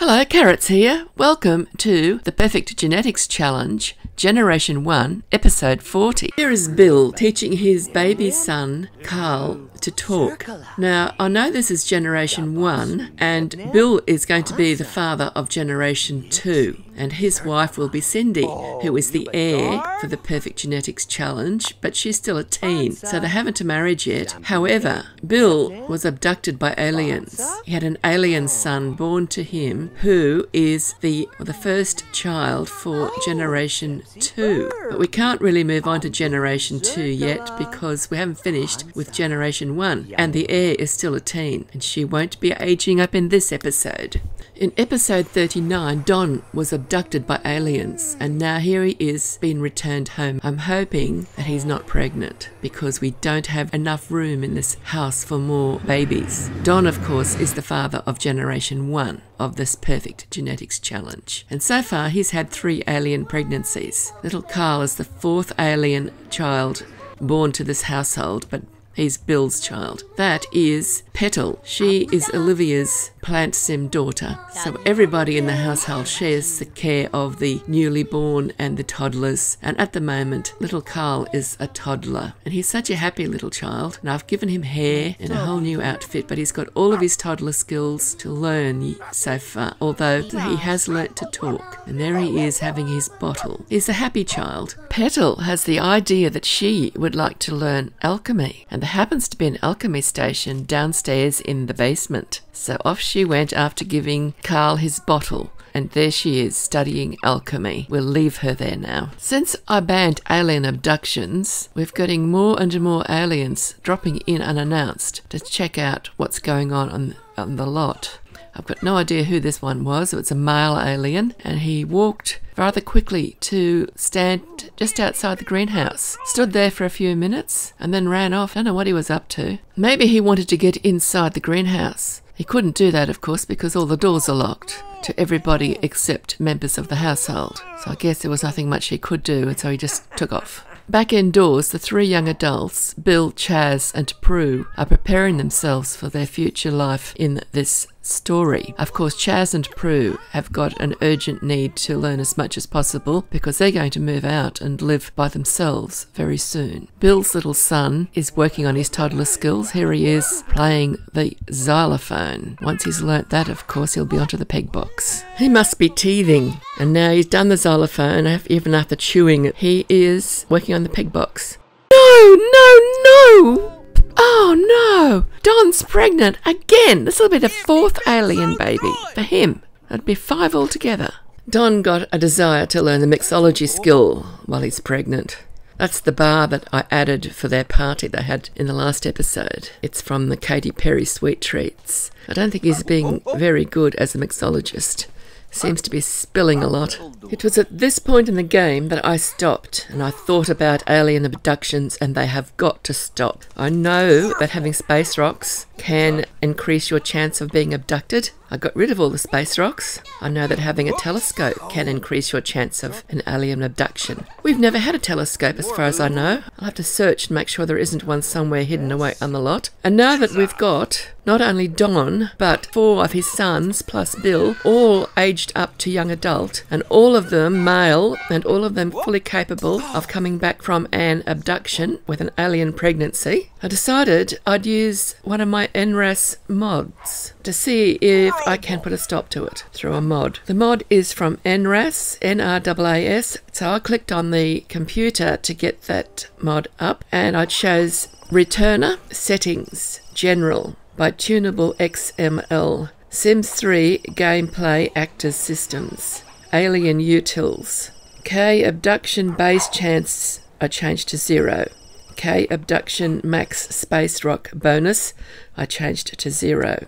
Hello, Karritz here. Welcome to the Perfect Genetics Challenge, Generation 1, Episode 40. Here is Bill teaching his baby son, Carl, to talk. Now, I know this is Generation 1, and Bill is going to be the father of Generation 2, and his wife will be Cindy, who is the heir for the Perfect Genetics Challenge, but she's still a teen, so they haven't married yet. However, Bill was abducted by aliens. He had an alien son born to him who is the, the first child for Generation 2. But we can't really move on to Generation 2 yet because we haven't finished with Generation 1, and the heir is still a teen, and she won't be aging up in this episode. In episode 39, Don was abducted by aliens, and now here he is being returned home. I'm hoping that he's not pregnant because we don't have enough room in this house for more babies. Don, of course, is the father of Generation 1 of this perfect genetics challenge. And so far, he's had three alien pregnancies. Little Carl is the fourth alien child born to this household, but He's Bill's child. That is Petal. She is Olivia's plant sim daughter. So everybody in the household shares the care of the newly born and the toddlers. And at the moment, little Carl is a toddler. And he's such a happy little child. And I've given him hair and a whole new outfit, but he's got all of his toddler skills to learn so far, although he has learnt to talk. And there he is having his bottle. He's a happy child. Petal has the idea that she would like to learn alchemy. And there happens to be an alchemy station downstairs in the basement. So off she went after giving Carl his bottle. And there she is studying alchemy. We'll leave her there now. Since I banned alien abductions, we're getting more and more aliens dropping in unannounced to check out what's going on on, on the lot. I've got no idea who this one was. It was a male alien, and he walked rather quickly to stand just outside the greenhouse. Stood there for a few minutes and then ran off. I don't know what he was up to. Maybe he wanted to get inside the greenhouse. He couldn't do that, of course, because all the doors are locked to everybody except members of the household. So I guess there was nothing much he could do, and so he just took off. Back indoors, the three young adults, Bill, Chas, and Prue, are preparing themselves for their future life in this story. Of course, Chas and Prue have got an urgent need to learn as much as possible because they're going to move out and live by themselves very soon. Bill's little son is working on his toddler skills. Here he is playing the xylophone. Once he's learnt that, of course, he'll be onto the peg box. He must be teething. And now he's done the xylophone, even after chewing it, he is working on the peg box. No, no, no! Oh no! Don's pregnant again! This will be the fourth alien baby for him. That'd be five altogether. Don got a desire to learn the mixology skill while he's pregnant. That's the bar that I added for their party they had in the last episode. It's from the Katy Perry Sweet Treats. I don't think he's being very good as a mixologist seems to be spilling a lot. It was at this point in the game that I stopped and I thought about alien abductions, and they have got to stop. I know that having space rocks can increase your chance of being abducted. I got rid of all the space rocks. I know that having a telescope can increase your chance of an alien abduction. We've never had a telescope as far as I know. I'll have to search and make sure there isn't one somewhere hidden away on the lot. And now that we've got not only Don, but four of his sons plus Bill, all aged up to young adult, and all of them male, and all of them fully capable of coming back from an abduction with an alien pregnancy, I decided I'd use one of my NRaas mods to see if I can put a stop to it through a mod. The mod is from NRaas, N-R-A-A-S. So I clicked on the computer to get that mod up and I chose Retuner Settings General by Tunable XML. Sims 3 Gameplay Actors Systems. Alien Utils. K Abduction Base Chance I changed to zero. K abduction max space rock bonus, I changed to zero.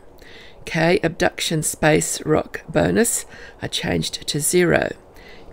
K abduction space rock bonus, I changed to zero.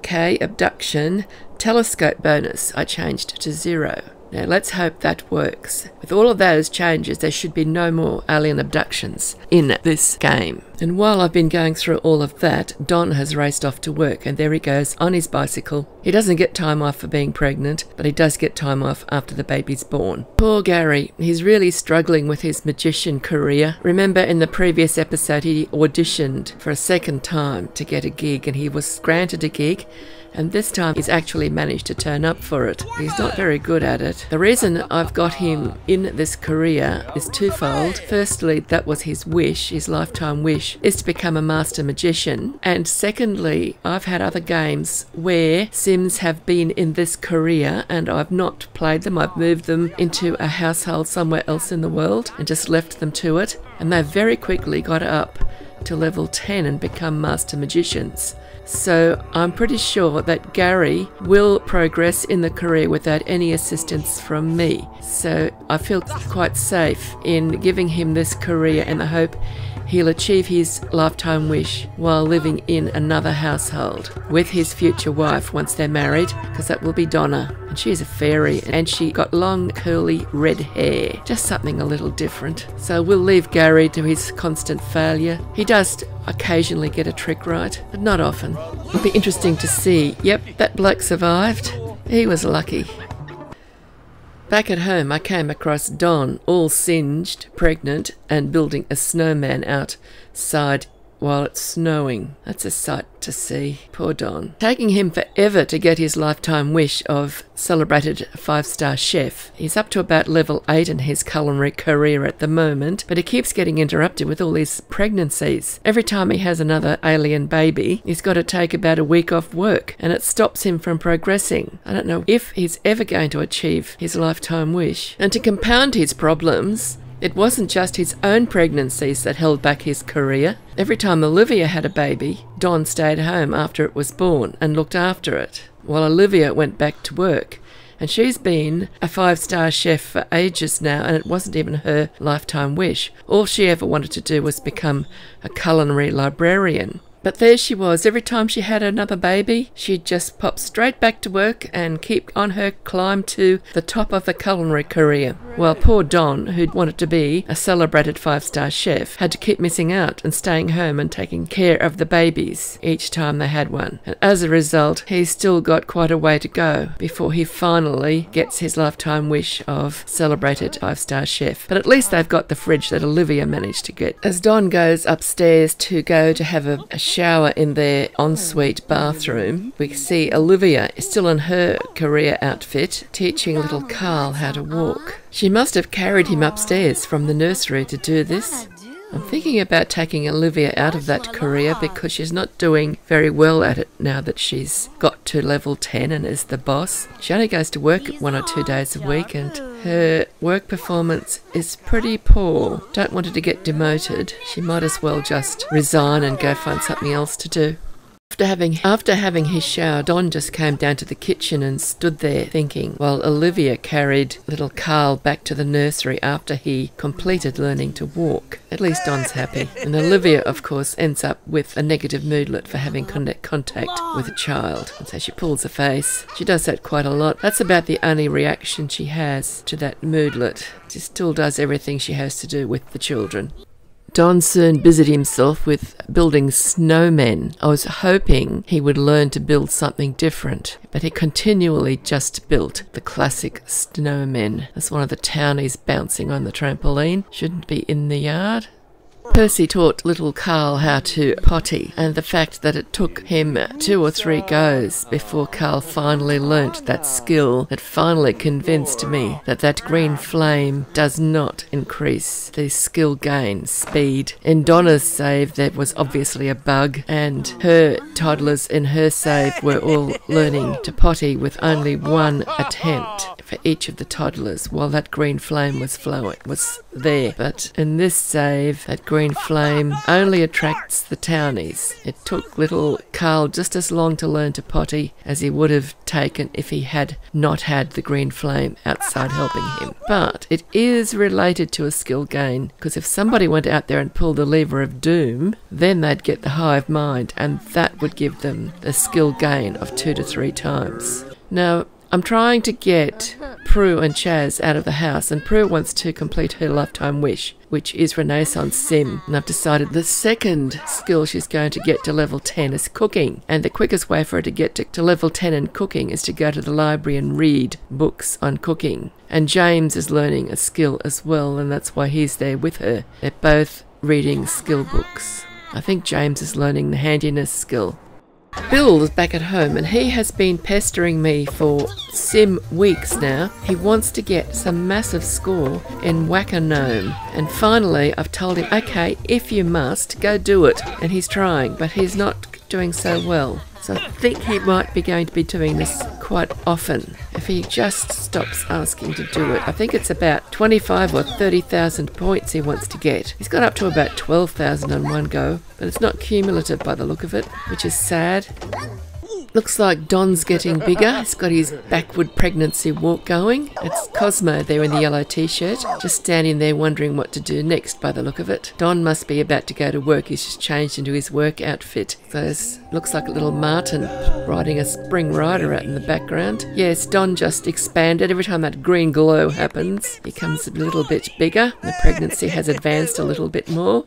K abduction telescope bonus, I changed to zero. Now let's hope that works. With all of those changes, there should be no more alien abductions in this game. And while I've been going through all of that, Don has raced off to work and there he goes on his bicycle. He doesn't get time off for being pregnant, but he does get time off after the baby's born. Poor Gary, he's really struggling with his magician career. Remember in the previous episode, he auditioned for a second time to get a gig and he was granted a gig and this time he's actually managed to turn up for it. He's not very good at it. The reason I've got him in this career is twofold. Firstly, that was his wish, his lifetime wish, is to become a master magician. And secondly, I've had other games where Sims have been in this career and I've not played them. I've moved them into a household somewhere else in the world and just left them to it. And they very quickly got up to level 10 and become master magicians. So I'm pretty sure that Gary will progress in the career without any assistance from me. So I feel quite safe in giving him this career in the hope he'll achieve his lifetime wish while living in another household with his future wife once they're married, because that will be Donna. And she's a fairy and she got long, curly red hair. Just something a little different. So we'll leave Gary to his constant failure. He does occasionally get a trick right, but not often. It'll be interesting to see. Yep, that bloke survived. He was lucky. Back at home, I came across Don, all singed, pregnant, and building a snowman outside while it's snowing. That's a sight to see. Poor Don. Taking him forever to get his lifetime wish of celebrated five star chef. He's up to about level 8 in his culinary career at the moment, but he keeps getting interrupted with all these pregnancies. Every time he has another alien baby, he's got to take about a week off work, and it stops him from progressing. I don't know if he's ever going to achieve his lifetime wish. And to compound his problems, it wasn't just his own pregnancies that held back his career. Every time Olivia had a baby, Don stayed home after it was born and looked after it, while Olivia went back to work. And she's been a five star chef for ages now, and it wasn't even her lifetime wish. All she ever wanted to do was become a culinary librarian. But there she was. Every time she had another baby, she'd just pop straight back to work and keep on her climb to the top of the culinary career. While poor Don, who'd wanted to be a celebrated five star chef, had to keep missing out and staying home and taking care of the babies each time they had one. And as a result, he's still got quite a way to go before he finally gets his lifetime wish of celebrated five star chef. But at least they've got the fridge that Olivia managed to get. As Don goes upstairs to go to have a, a shower in their ensuite bathroom, we see Olivia still in her career outfit, teaching little Carl how to walk. She must have carried him upstairs from the nursery to do this. I'm thinking about taking Olivia out of that career because she's not doing very well at it now that she's got to level 10 and is the boss. She only goes to work one or two days a week and her work performance is pretty poor. Don't want her to get demoted. She might as well just resign and go find something else to do. After having, after having his shower, Don just came down to the kitchen and stood there thinking, while Olivia carried little Carl back to the nursery after he completed learning to walk. At least Don's happy. And Olivia, of course, ends up with a negative moodlet for having contact with a child. And so she pulls a face. She does that quite a lot. That's about the only reaction she has to that moodlet. She still does everything she has to do with the children. Don soon busied himself with building snowmen. I was hoping he would learn to build something different, but he continually just built the classic snowmen. That's one of the townies bouncing on the trampoline. Shouldn't be in the yard. Percy taught little Carl how to potty, and the fact that it took him two or three goes before Carl finally learnt that skill that finally convinced me that that green flame does not increase the skill gain speed. In Donna's save, there was obviously a bug, and her toddlers in her save were all learning to potty with only one attempt for each of the toddlers while that green flame was flowing was there. But in this save, that green flame only attracts the townies. It took little Carl just as long to learn to potty as he would have taken if he had not had the green flame outside helping him. But it is related to a skill gain because if somebody went out there and pulled the lever of doom, then they'd get the hive mind and that would give them the skill gain of two to three times. Now, I'm trying to get Prue and Chaz out of the house, and Prue wants to complete her lifetime wish, which is Renaissance Sim. And I've decided the second skill she's going to get to level 10 is cooking. And the quickest way for her to get to, to level 10 in cooking is to go to the library and read books on cooking. And James is learning a skill as well, and that's why he's there with her. They're both reading skill books. I think James is learning the handiness skill. Bill is back at home and he has been pestering me for sim weeks now. He wants to get some massive score in Whack-A-Gnome. And finally, I've told him, okay, if you must, go do it. And he's trying, but he's not doing so well. So I think he might be going to be doing this quite often if he just stops asking to do it. I think it's about 25 or 30,000 points he wants to get. He's got up to about 12,000 on one go, but it's not cumulative by the look of it, which is sad. Looks like Don's getting bigger. He's got his backward pregnancy walk going. It's Cosmo there in the yellow t shirt, just standing there wondering what to do next by the look of it. Don must be about to go to work. He's just changed into his work outfit. So it looks like a little Martin riding a spring rider out in the background. Yes, Don just expanded. Every time that green glow happens, he becomes a little bit bigger. The pregnancy has advanced a little bit more.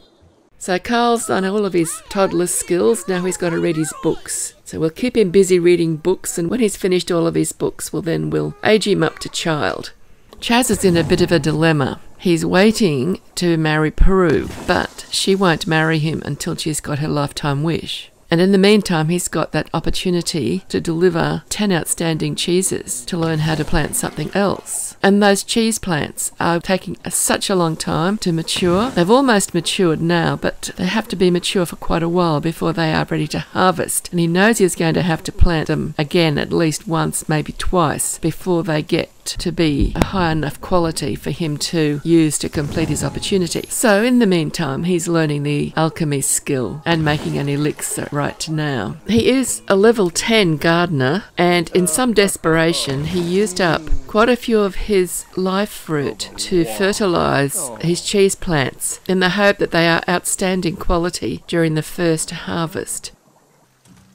So Carl's done all of his toddler skills. Now he's got to read his books. So we'll keep him busy reading books, and when he's finished all of his books, well then we'll age him up to child. Chas is in a bit of a dilemma. He's waiting to marry Prue, but she won't marry him until she's got her lifetime wish. And in the meantime, he's got that opportunity to deliver 10 outstanding cheeses to learn how to plant something else. And those cheese plants are taking such a long time to mature. They've almost matured now, but they have to be mature for quite a while before they are ready to harvest. And he knows he's going to have to plant them again at least once, maybe twice, before they get to be a high enough quality for him to use to complete his opportunity. So, in the meantime, he's learning the alchemy skill and making an elixir right now. He is a level 10 gardener, and in some desperation, he used up quite a few of his life fruit to fertilize his cheese plants in the hope that they are outstanding quality during the first harvest.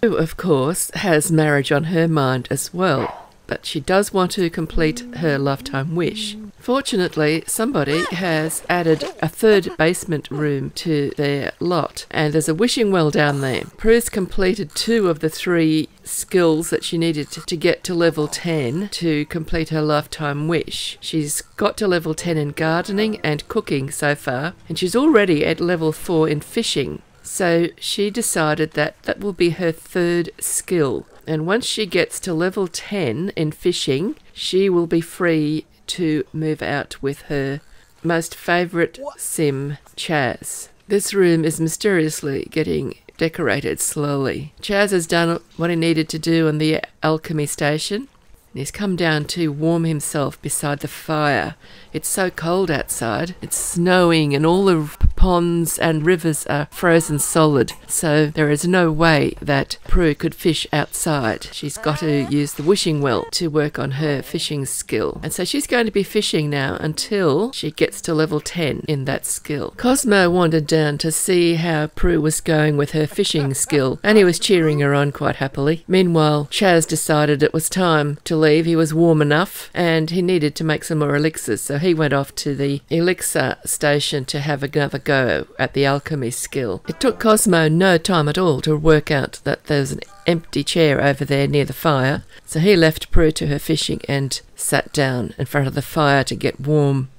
Prue, of course, has marriage on her mind as well but she does want to complete her lifetime wish. Fortunately, somebody has added a third basement room to their lot, and there's a wishing well down there. Prue's completed two of the three skills that she needed to get to level 10 to complete her lifetime wish. She's got to level 10 in gardening and cooking so far, and she's already at level 4 in fishing. So she decided that that will be her third skill. And once she gets to level 10 in fishing, she will be free to move out with her most favourite sim, Chas. This room is mysteriously getting decorated slowly. Chas has done what he needed to do on the alchemy station. He's come down to warm himself beside the fire. It's so cold outside. It's snowing and all the ponds and rivers are frozen solid, so there is no way that Prue could fish outside. She's got to use the wishing well to work on her fishing skill. And so she's going to be fishing now until she gets to level 10 in that skill. Cosmo wandered down to see how Prue was going with her fishing skill, and he was cheering her on quite happily. Meanwhile, Chas decided it was time to leave. He was warm enough and he needed to make some more elixirs, so he went off to the elixir station to have another go at the alchemy skill. It took Cosmo no time at all to work out that there's an empty chair over there near the fire, so he left Prue to her fishing and sat down in front of the fire to get warm.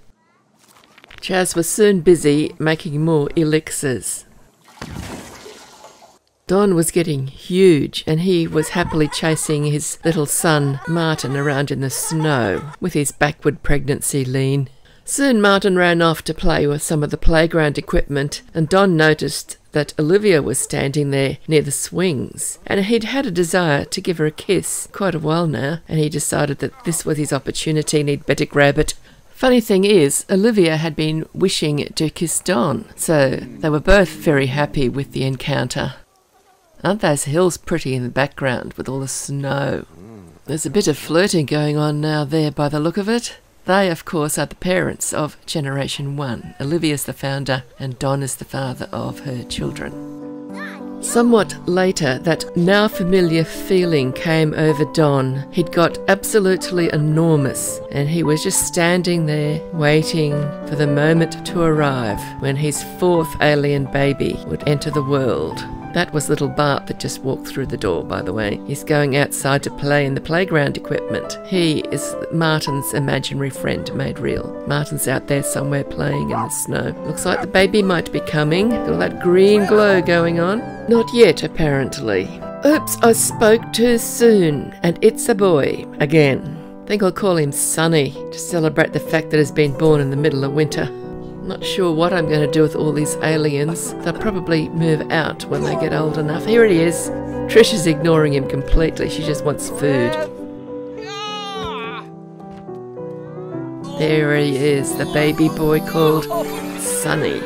Chas was soon busy making more elixirs. Don was getting huge, and he was happily chasing his little son Martin around in the snow with his backward pregnancy lean. Soon Martin ran off to play with some of the playground equipment, and Don noticed that Olivia was standing there near the swings, and he'd had a desire to give her a kiss quite a while now, and he decided that this was his opportunity and he'd better grab it. Funny thing is, Olivia had been wishing to kiss Don, so they were both very happy with the encounter. Aren't those hills pretty in the background with all the snow? There's a bit of flirting going on now there by the look of it. They, of course, are the parents of Generation 1. Olivia's the founder, and Don is the father of her children. Somewhat later, that now familiar feeling came over Don. He'd got absolutely enormous, and he was just standing there waiting for the moment to arrive when his fourth alien baby would enter the world. That was little Bart that just walked through the door, by the way. He's going outside to play in the playground equipment. He is Martin's imaginary friend made real. Martin's out there somewhere playing in the snow. Looks like the baby might be coming. All that green glow going on. Not yet, apparently. Oops, I spoke too soon. And it's a boy again. I Think I'll call him Sonny to celebrate the fact that he's been born in the middle of winter. Not sure what I'm going to do with all these aliens. They'll probably move out when they get old enough. Here he is. Trish is ignoring him completely. She just wants food. There he is, the baby boy called Sonny.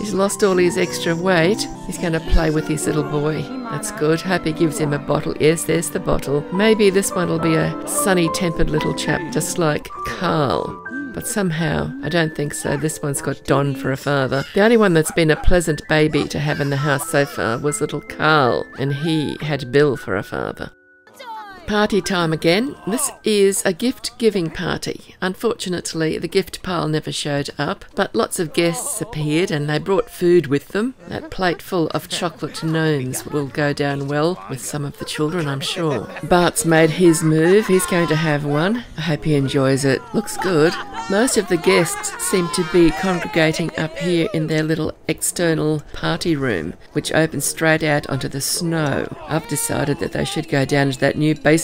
He's lost all his extra weight. He's going to play with his little boy. That's good. Happy gives him a bottle. Yes, there's the bottle. Maybe this one will be a sunny tempered little chap, just like Carl. But somehow, I don't think so. This one's got Don for a father. The only one that's been a pleasant baby to have in the house so far was little Carl, and he had Bill for a father. Party time again. This is a gift giving party. Unfortunately, the gift pile never showed up, but lots of guests appeared and they brought food with them. That plate full of chocolate gnomes will go down well with some of the children, I'm sure. Bart's made his move. He's going to have one. I hope he enjoys it. Looks good. Most of the guests seem to be congregating up here in their little external party room, which opens straight out onto the snow. I've decided that they should go down to that new basement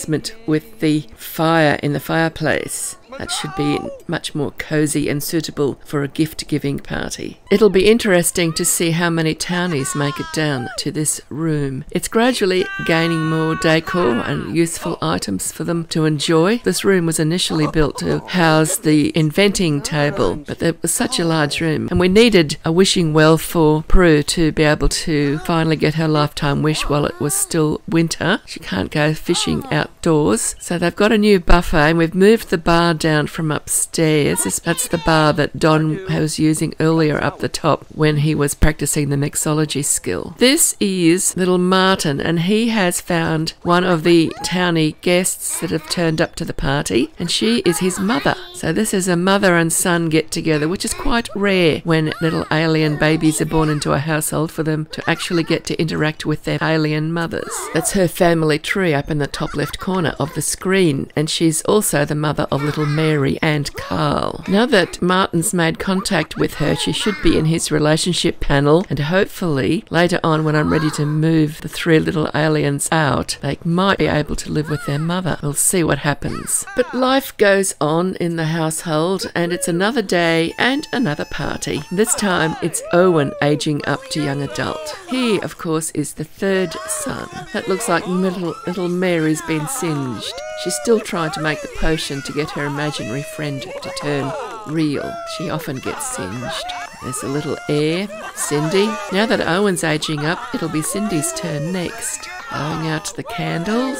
with the fire in the fireplace. That should be much more cosy and suitable for a gift giving party. It'll be interesting to see how many townies make it down to this room. It's gradually gaining more decor and useful items for them to enjoy. This room was initially built to house the inventing table, but it was such a large room, and we needed a wishing well for Prue to be able to finally get her lifetime wish while it was still winter. She can't go fishing outdoors, so they've got a new buffet, and we've moved the bar down from upstairs. That's the bar that Don was using earlier up the top when he was practicing the mixology skill. This is little Martin, and he has found one of the towny guests that have turned up to the party, and she is his mother. So this is a mother and son get together, which is quite rare when little alien babies are born into a household for them to actually get to interact with their alien mothers. That's her family tree up in the top left corner of the screen, and she's also the mother of little Mary and Carl. Now that Martin's made contact with her, she should be in his relationship panel, and hopefully later on, when I'm ready to move the three little aliens out, they might be able to live with their mother. We'll see what happens. But life goes on in the household, and it's another day and another party. This time it's Owen aging up to young adult. He, of course, is the third son. That looks like little, little Mary's been singed. She's still trying to make the potion to get her imaginary friend to turn real. She often gets singed. There's a little heir. Cindy. Now that Owen's aging up, it'll be Cindy's turn next. Blowing out the candles.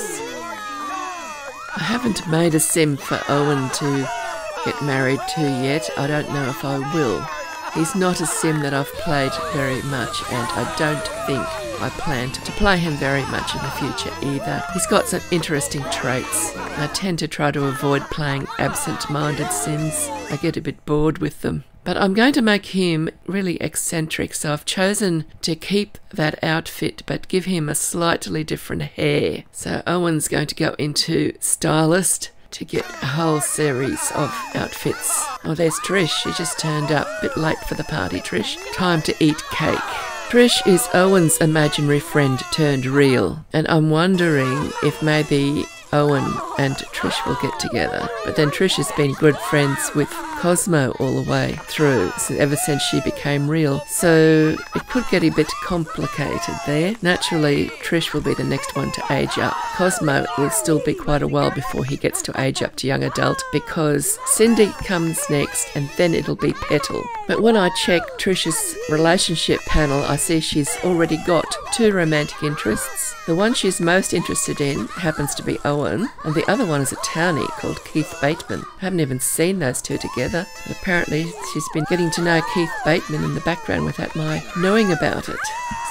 I haven't made a sim for Owen to get married to yet. I don't know if I will. He's not a sim that I've played very much, and I don't think I plan to play him very much in the future either. He's got some interesting traits. I tend to try to avoid playing absent minded sims, I get a bit bored with them. But I'm going to make him really eccentric, so I've chosen to keep that outfit but give him a slightly different hair. So Owen's going to go into stylist to get a whole series of outfits. Oh, there's Trish. She just turned up. Bit late for the party, Trish. Time to eat cake. Trish is Owen's imaginary friend turned real, and I'm wondering if maybe Owen and Trish will get together. But then Trish has been good friends with Cosmo all the way through, ever since she became real. So it could get a bit complicated there. Naturally, Trish will be the next one to age up. Cosmo will still be quite a while before he gets to age up to young adult because Cindy comes next and then it'll be Petal. But when I check Trish's relationship panel, I see she's already got two romantic interests. The one she's most interested in happens to be Owen, and the other one is a townie called Keith Bateman. I haven't even seen those two together together. And apparently, she's been getting to know Keith Bateman in the background without my knowing about it.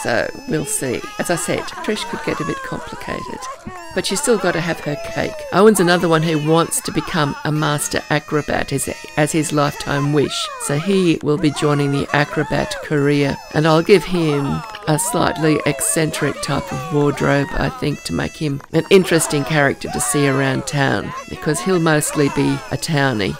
So we'll see. As I said, Trish could get a bit complicated. But she's still got to have her cake. Owen's another one who wants to become a master acrobat as, as his lifetime wish. So he will be joining the acrobat career. And I'll give him a slightly eccentric type of wardrobe, I think, to make him an interesting character to see around town because he'll mostly be a townie.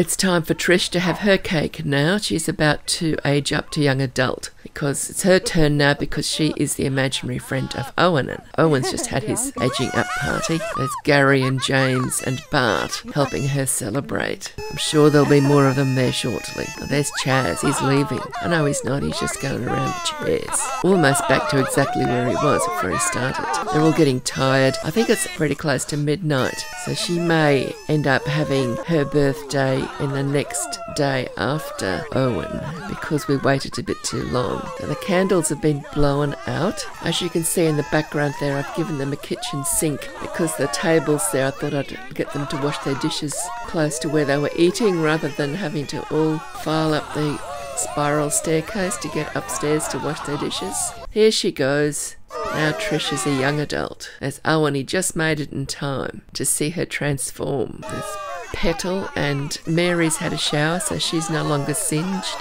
It's time for Trish to have her cake now. She's about to age up to young adult because it's her turn now because she is the imaginary friend of Owen. And Owen's just had his aging up party. There's Gary and James and Bart helping her celebrate. I'm sure there'll be more of them there shortly. There's Chas, he's leaving. I know he's not, he's just going around the chairs. Almost back to exactly where he was before he started. They're all getting tired. I think it's pretty close to midnight, so she may end up having her birthday in the next day after Owen because we waited a bit too long. The candles have been blown out. As you can see in the background there, I've given them a kitchen sink because the tables there, I thought I'd get them to wash their dishes close to where they were eating rather than having to all file up the spiral staircase to get upstairs to wash their dishes. Here she goes. Now Trish is a young adult, as Owen he just made it in time to see her transform. This Petal and Mary's had a shower, so she's no longer singed.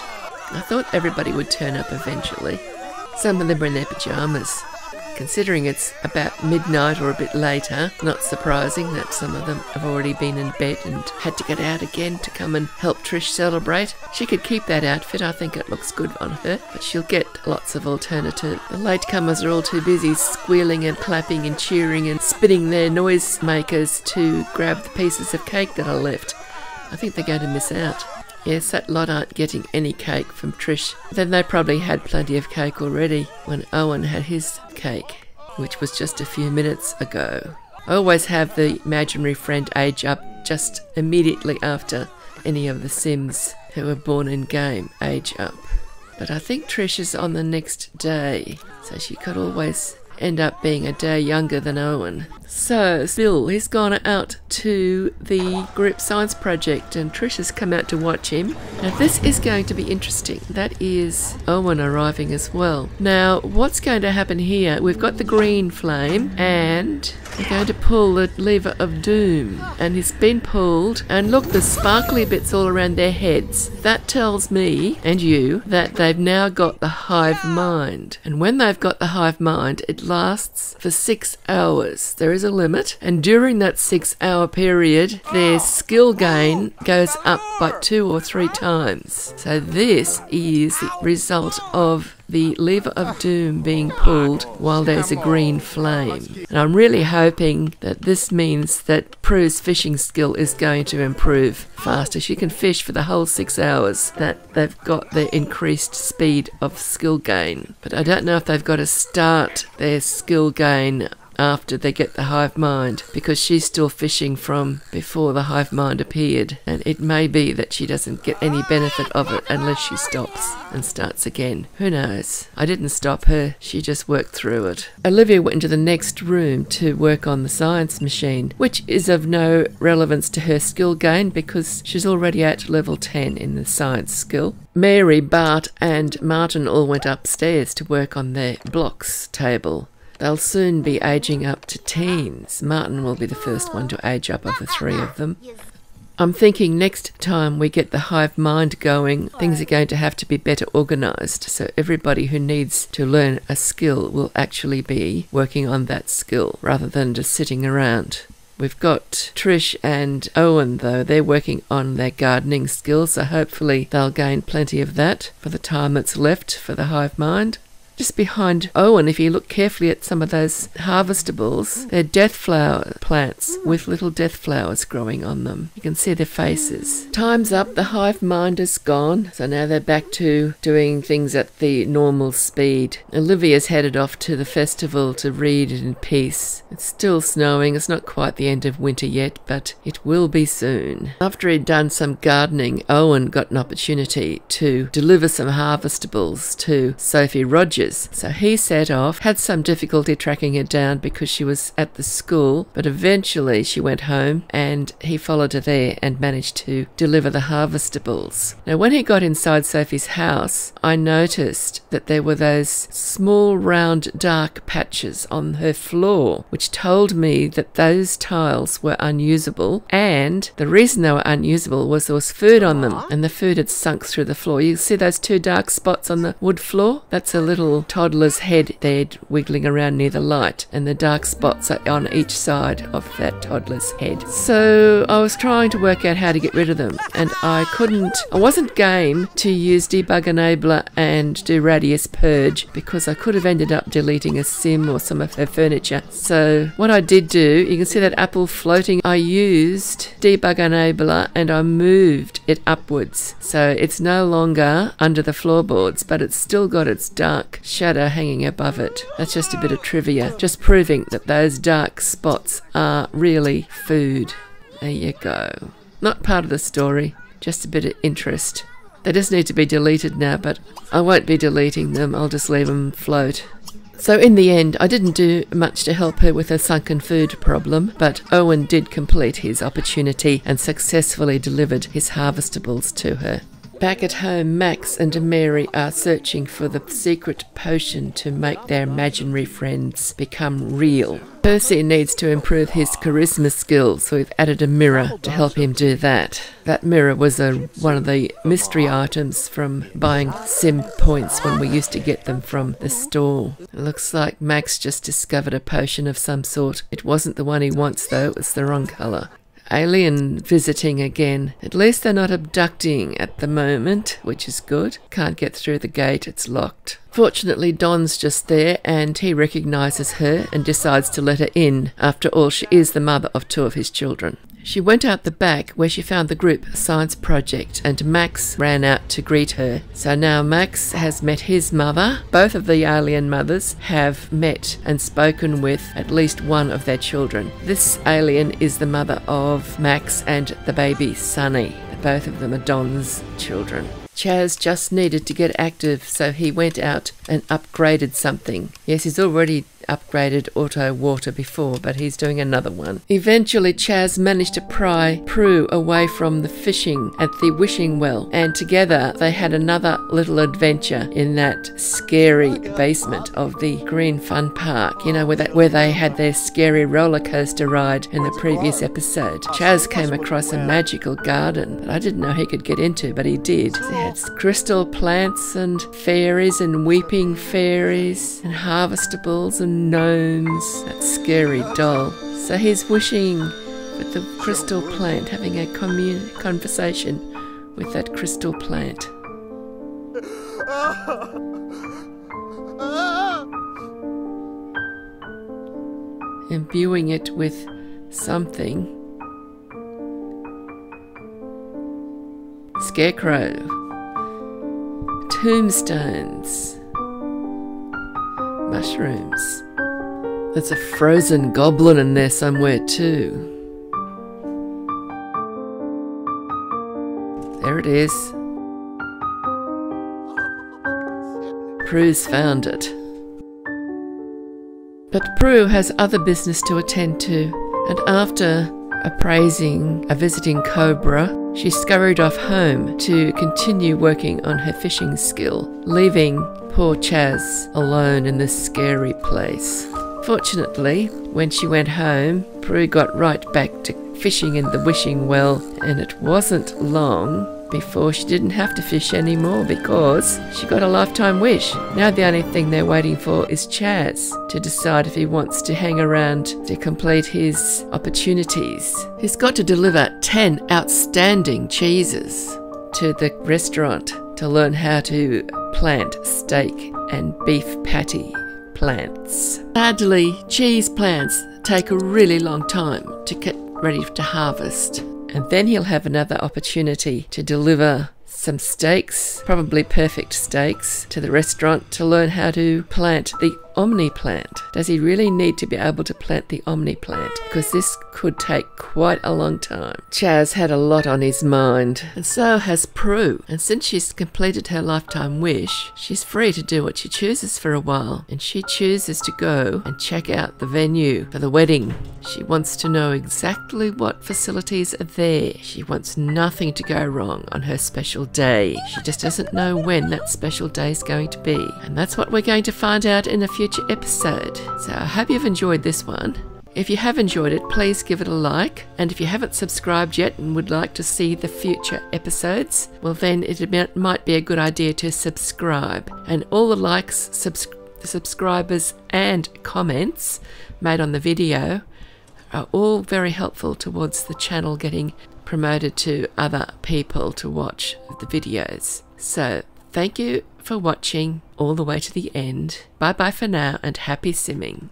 I thought everybody would turn up eventually. Some of them are in their pyjamas. Considering it's about midnight or a bit later, not surprising that some of them have already been in bed and had to get out again to come and help Trish celebrate. She could keep that outfit, I think it looks good on her, but she'll get lots of alternative. The latecomers are all too busy squealing and clapping and cheering and spinning their noisemakers to grab the pieces of cake that are left. I think they're going to miss out. Yes, that lot aren't getting any cake from Trish. Then they probably had plenty of cake already when Owen had his cake, which was just a few minutes ago. I always have the imaginary friend age up just immediately after any of the Sims who were born in game age up. But I think Trish is on the next day, so she could always end up being a day younger than Owen. So, Bill, he's gone out to the group science project, and Trish has come out to watch him. Now, this is going to be interesting. That is Owen arriving as well. Now, what's going to happen here? We've got the green flame, and we're going to pull the lever of doom. And it's been pulled, and look, the sparkly bits all around their heads. That tells me, and you, that they've now got the hive mind. And when they've got the hive mind, it lasts for six hours. There is a limit, and during that six hour period, their skill gain goes up by two or three times. So, this is the result of the lever of doom being pulled while there's a green flame. And I'm really hoping that this means that Prue's fishing skill is going to improve faster. She can fish for the whole six hours, that they've got the increased speed of skill gain. But I don't know if they've got to start their skill gain after they get the hive mind because she's still fishing from before the hive mind appeared, and it may be that she doesn't get any benefit of it unless she stops and starts again. Who knows? I didn't stop her, she just worked through it. Olivia went into the next room to work on the science machine, which is of no relevance to her skill gain because she's already at level 10 in the science skill. Mary, Bart, and Martin all went upstairs to work on their blocks table. They'll soon be aging up to teens. Martin will be the first one to age up of the three of them. I'm thinking next time we get the hive mind going, things are going to have to be better organised. So everybody who needs to learn a skill will actually be working on that skill rather than just sitting around. We've got Trish and Owen, though. They're working on their gardening skills, so hopefully they'll gain plenty of that for the time that's left for the hive mind. Just behind Owen, if you look carefully at some of those harvestables, they're death flower plants with little death flowers growing on them. You can see their faces. Time's up, the hive mind is gone, so now they're back to doing things at the normal speed. Olivia's headed off to the festival to read in peace. It's still snowing, it's not quite the end of winter yet, but it will be soon. After he'd done some gardening, Owen got an opportunity to deliver some harvestables to Sophie Rogers So he set off, had some difficulty tracking her down because she was at the school, but eventually she went home and he followed her there and managed to deliver the harvestables. Now, when he got inside Sophie's house, I noticed that there were those small, round, dark patches on her floor, which told me that those tiles were unusable. And the reason they were unusable was there was food on them and the food had sunk through the floor. You see those two dark spots on the wood floor? That's a little toddler's head there wiggling around near the light, and the dark spots are on each side of that toddler's head. So I was trying to work out how to get rid of them, and I couldn't, I wasn't game to use debug enabler and do radius purge because I could have ended up deleting a sim or some of her furniture. So what I did do, you can see that apple floating, I used debug enabler and I moved it upwards. So it's no longer under the floorboards, but it's still got its dark shadow hanging above it. That's just a bit of trivia, just proving that those dark spots are really food. There you go. Not part of the story, just a bit of interest. They just need to be deleted now, but I won't be deleting them. I'll just leave them float. So in the end, I didn't do much to help her with her sunken food problem, but Owen did complete his opportunity and successfully delivered his harvestables to her. Back at home, Max and Mary are searching for the secret potion to make their imaginary friends become real. Percy needs to improve his charisma skills, so we've added a mirror to help him do that. That mirror was a, one of the mystery items from buying sim points when we used to get them from the store. It looks like Max just discovered a potion of some sort. It wasn't the one he wants, though, it was the wrong colour alien visiting again. At least they're not abducting at the moment, which is good. Can't get through the gate, it's locked. Fortunately, Don's just there and he recognizes her and decides to let her in. After all, she is the mother of two of his children. She went out the back where she found the group science project and Max ran out to greet her. So now Max has met his mother. Both of the alien mothers have met and spoken with at least one of their children. This alien is the mother of Max and the baby Sonny. Both of them are Don's children. Chas just needed to get active, so he went out and upgraded something. Yes, he's already upgraded auto water before, but he's doing another one. Eventually, Chas managed to pry Prue away from the fishing at the wishing well, and together they had another little adventure in that scary basement of the Green Fun Park. You know where where they had their scary roller coaster ride in the previous episode. Chas came across a magical garden that I didn't know he could get into, but he did. It had crystal plants and fairies and weeping fairies and harvestables and gnomes. That scary doll. So he's wishing with the crystal plant, having a commun- conversation with that crystal plant. Imbuing it with something. Scarecrow. Tombstones. Mushrooms. There's a frozen goblin in there somewhere, too. There it is. Prue's found it. But Prue has other business to attend to, and after appraising a visiting cobra, she scurried off home to continue working on her fishing skill, leaving poor Chas alone in this scary place. Fortunately, when she went home, Prue got right back to fishing in the wishing well, and it wasn't long before she didn't have to fish anymore because she got a lifetime wish. Now the only thing they're waiting for is Chas to decide if he wants to hang around to complete his opportunities. He's got to deliver 10 outstanding cheeses to the restaurant to learn how to plant steak and beef patty plants. Sadly, cheese plants take a really long time to get ready to harvest. And then he'll have another opportunity to deliver some steaks, probably perfect steaks, to the restaurant to learn how to plant the Omni plant? Does he really need to be able to plant the Omni plant? Because this could take quite a long time. Chas had a lot on his mind, and so has Prue. And since she's completed her lifetime wish, she's free to do what she chooses for a while, and she chooses to go and check out the venue for the wedding. She wants to know exactly what facilities are there. She wants nothing to go wrong on her special day. She just doesn't know when that special day is going to be. And that's what we're going to find out in a future episode. So I hope you've enjoyed this one. If you have enjoyed it, please give it a like. And if you haven't subscribed yet and would like to see the future episodes, well, then it might be a good idea to subscribe. And all the likes, subs- subscribers, and comments made on the video are all very helpful towards the channel getting promoted to other people to watch the videos. So, thank you for watching all the way to the end. Bye bye for now and happy simming.